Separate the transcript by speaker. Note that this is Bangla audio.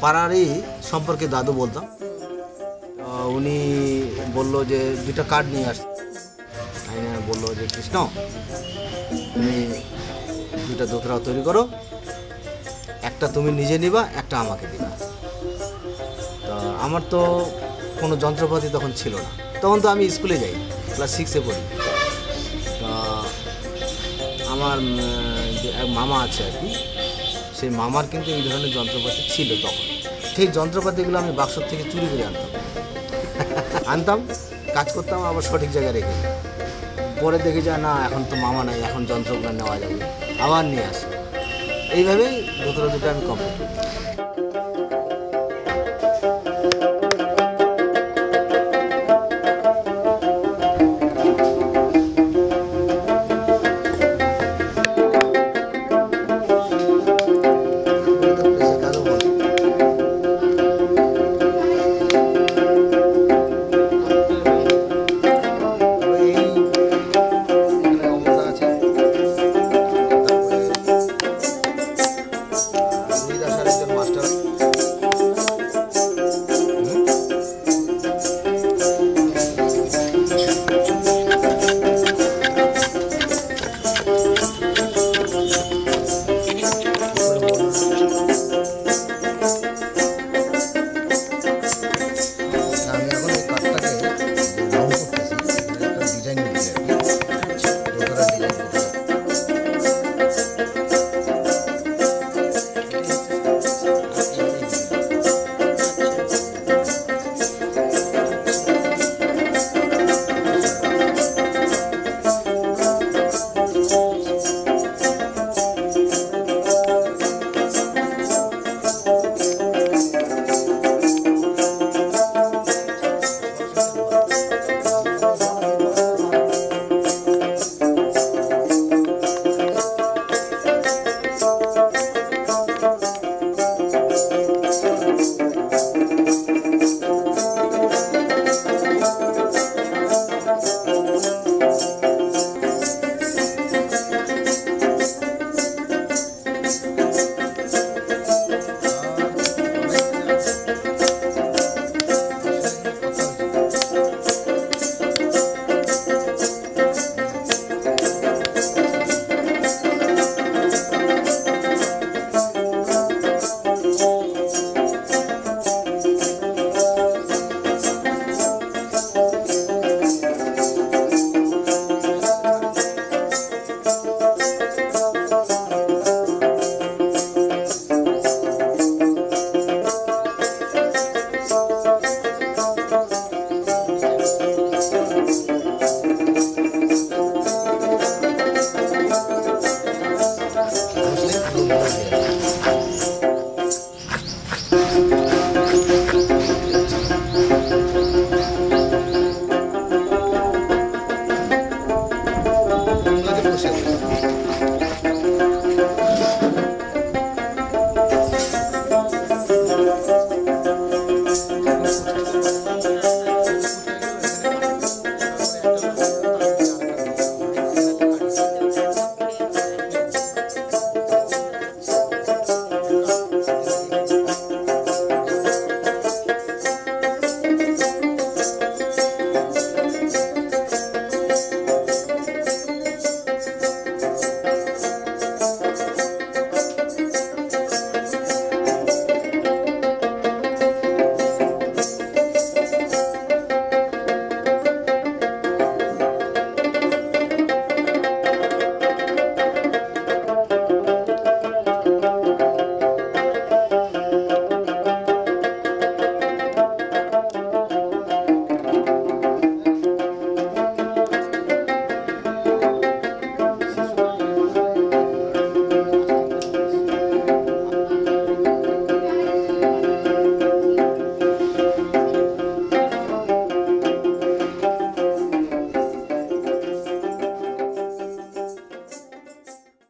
Speaker 1: পাড়ারই সম্পর্কে দাদু বলতাম। উনি বলল যে দুটা কার্ড নিয়ে আস। বলল যে, কৃষ্ণ, তুমি দুটা দোতরা তৈরি করো। একটা তুমি নিজে নিবা, একটা আমাকে দিবা। তা আমার তো কোনো যন্ত্রপাতি তখন ছিল না। তখন তো আমি স্কুলে যাই ক্লাস সিক্সে পড়ি। আমার মামা আছে আর কি সেই মামার কিন্তু এই ধরনের যন্ত্রপাতি ছিল তখন। সেই যন্ত্রপাতিগুলো আমি বাক্সর থেকে চুরি করে আনতাম। আনতাম, কাজ করতাম, আবার সঠিক জায়গায় রেখে পরে দেখে যায় না, এখন তো মামা নাই, এখন যন্ত্রগুলো নেওয়া যাবে। আবার নিয়ে আসি। এইভাবেই দুটো দুটো আমি কমপ্লিট করি।